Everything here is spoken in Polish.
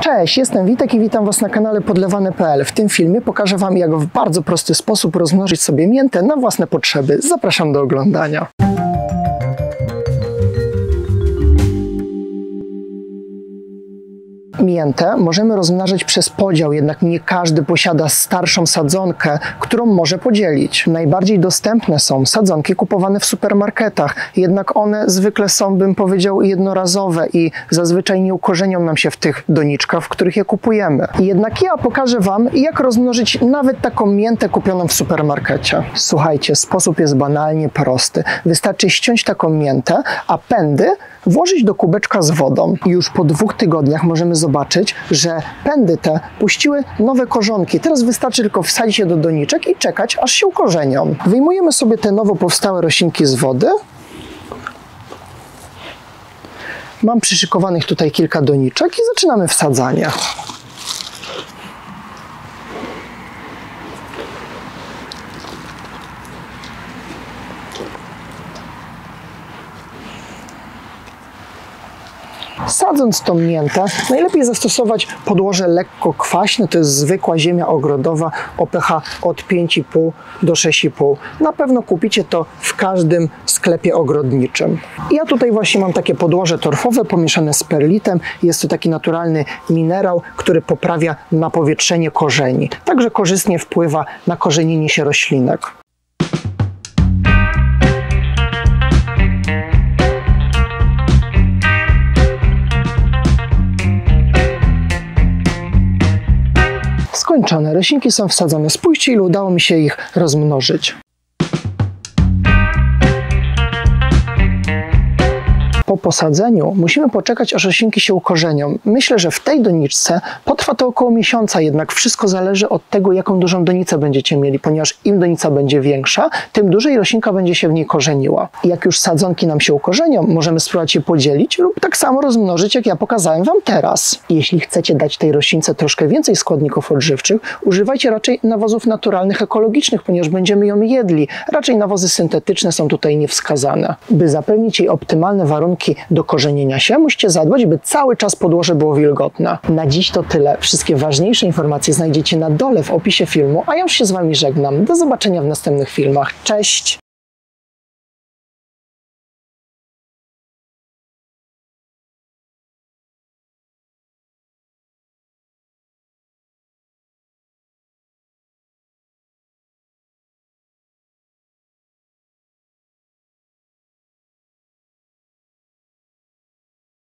Cześć, jestem Witek i witam Was na kanale podlewane.pl. W tym filmie pokażę Wam, jak w bardzo prosty sposób rozmnożyć sobie miętę na własne potrzeby. Zapraszam do oglądania. Miętę możemy rozmnażać przez podział, jednak nie każdy posiada starszą sadzonkę, którą może podzielić. Najbardziej dostępne są sadzonki kupowane w supermarketach, jednak one zwykle są, bym powiedział, jednorazowe i zazwyczaj nie ukorzenią nam się w tych doniczkach, w których je kupujemy. Jednak ja pokażę Wam, jak rozmnożyć nawet taką miętę kupioną w supermarkecie. Słuchajcie, sposób jest banalnie prosty. Wystarczy ściąć taką miętę, a pędy włożyć do kubeczka z wodą. I już po dwóch tygodniach możemy zobaczyć, że pędy te puściły nowe korzonki. Teraz wystarczy tylko wsadzić je do doniczek i czekać, aż się ukorzenią. Wyjmujemy sobie te nowo powstałe roślinki z wody. Mam przyszykowanych tutaj kilka doniczek i zaczynamy wsadzanie. Sadząc tą miętę, najlepiej zastosować podłoże lekko kwaśne, to jest zwykła ziemia ogrodowa o pH od 5,5 do 6,5. Na pewno kupicie to w każdym sklepie ogrodniczym. Ja tutaj właśnie mam takie podłoże torfowe pomieszane z perlitem. Jest to taki naturalny minerał, który poprawia napowietrzenie korzeni. Także korzystnie wpływa na korzenienie się roślinek. Roślinki są wsadzone. Spójrzcie, ile udało mi się ich rozmnożyć. Po posadzeniu musimy poczekać, aż roślinki się ukorzenią. Myślę, że w tej doniczce potrwa to około miesiąca, jednak wszystko zależy od tego, jaką dużą donicę będziecie mieli, ponieważ im donica będzie większa, tym dłużej roślinka będzie się w niej korzeniła. Jak już sadzonki nam się ukorzenią, możemy spróbować je podzielić lub tak samo rozmnożyć, jak ja pokazałem Wam teraz. Jeśli chcecie dać tej roślince troszkę więcej składników odżywczych, używajcie raczej nawozów naturalnych, ekologicznych, ponieważ będziemy ją jedli. Raczej nawozy syntetyczne są tutaj niewskazane. By zapewnić jej optymalne do korzenienia się, musicie zadbać, by cały czas podłoże było wilgotne. Na dziś to tyle. Wszystkie ważniejsze informacje znajdziecie na dole w opisie filmu, a ja już się z Wami żegnam. Do zobaczenia w następnych filmach. Cześć!